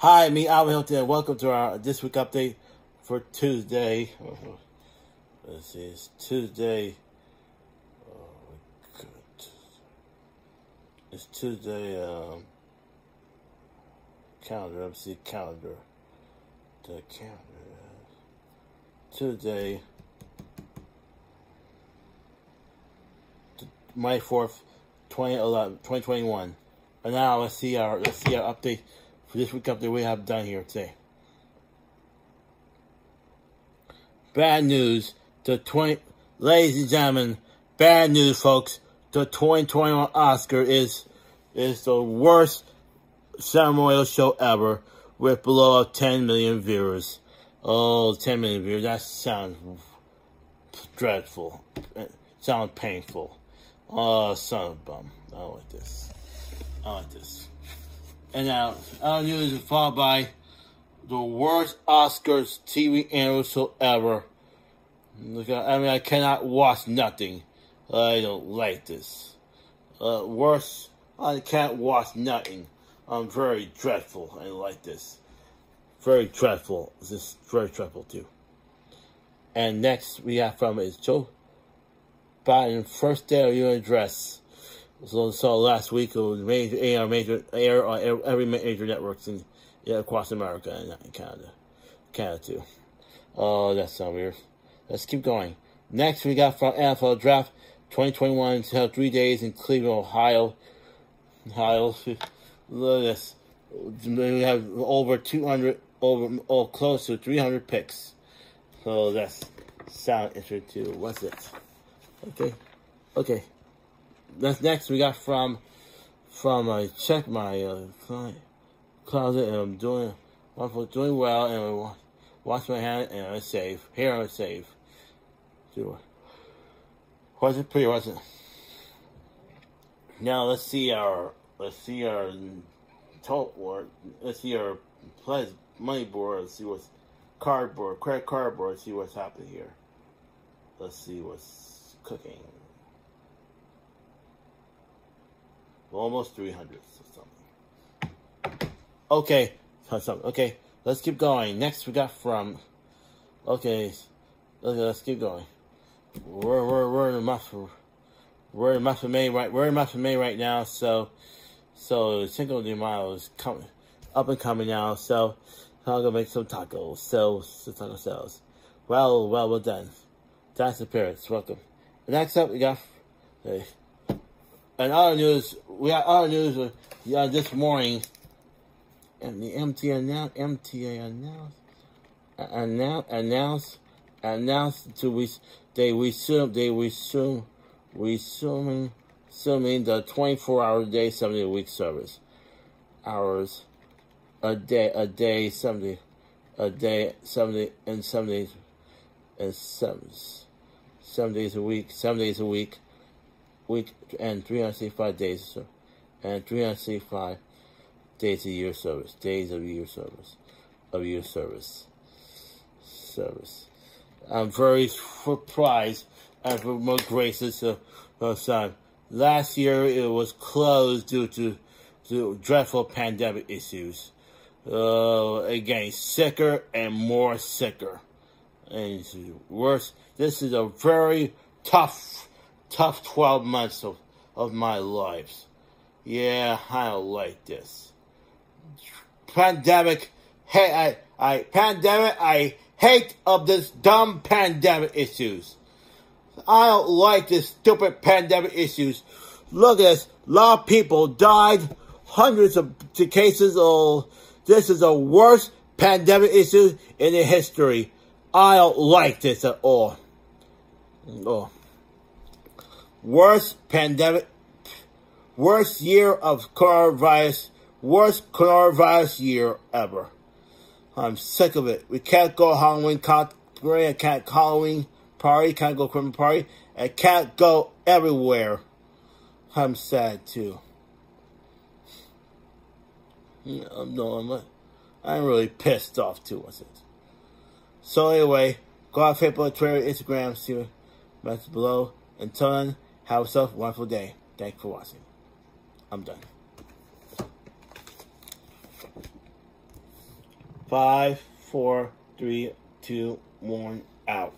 Hi, me, Alvin Hylton, and welcome to our This Week Update for Tuesday. This is Tuesday. Oh. It's Tuesday, um, calendar, let me see, calendar. The calendar. Tuesday, May 4th, 2011, 2021. And now let's see our, let's see our update for this week update we have done here today. Bad news. The 20, ladies and gentlemen, bad news, folks. The 2021 Oscar is, is the worst ceremonial show ever with below 10 million viewers. Oh, 10 million viewers. That sounds dreadful. It sounds painful. Oh, son of a bum. I don't like this. I like this. And now, our news is followed by the worst Oscars TV annual ever. Look, I mean, I cannot watch nothing. I don't like this. Uh, worse, I can't watch nothing. I'm very dreadful. I like this. Very dreadful. This is very dreadful too. And next we have from is Joe Biden first day of your address. So, so last week it was major air major air on uh, every major networks in yeah, across America and Canada, Canada too. Oh, that's so weird. Let's keep going. Next, we got from NFL Draft 2021 until three days in Cleveland, Ohio. Ohio, look at this. We have over 200, over, oh, close to 300 picks. So that's sound interesting too. What's it? Okay, okay. That's next. We got from from I uh, check my uh, closet and I'm doing wonderful, doing well, and I wash my hand and I'm safe. Here I'm safe. Do it. Was it pretty? Was it? Now let's see our let's see our total board. Let's see our plus money board. Let's see what's cardboard, credit cardboard. See what's happening here. Let's see what's cooking. Almost 300 or something. Okay. Okay, let's keep going. Next, we got from. Okay, okay let's keep going. We're we're we're in the month we're in of May right we're in of May right now. So so Cinco de Mayo is coming up and coming now. So I'm gonna make some tacos. So some taco sales. Well, well, well done. That's the parents. Welcome. Next up, we got. Okay. And other news, we got other news yeah, this morning. And the MTA announced, MTA announced, announced, announced, announced to we, they resume, they resume, resuming, assuming the 24 hour day, 70-week service. Hours a day, a day, 70, a day, 70, and 70, and seven, seven days a week, seven days a week week and 365 days and 365 days a year service, days of year service, of year service, service. I'm very surprised and for more gracious of uh, son. Last year it was closed due to, to dreadful pandemic issues. Uh, again, sicker and more sicker. And worse. This is a very tough tough 12 months of, of my life. Yeah, I don't like this. Pandemic, hey, I, I, pandemic, I hate of this dumb pandemic issues. I don't like this stupid pandemic issues. Look at this. A lot of people died. Hundreds of cases. Oh, this is the worst pandemic issue in the history. I don't like this at all. Oh worst pandemic, worst year of coronavirus, worst coronavirus year ever. I'm sick of it. We can't go Halloween party, I can't Halloween party, can't go Christmas party, I can't go everywhere. I'm sad too. No, no I'm, I'm really pissed off too. What's it? So anyway, go on Facebook, Twitter, Instagram, see what message below. Until then. Have yourself a wonderful day. Thank you for watching. I'm done. Five, four, three, two, one, out.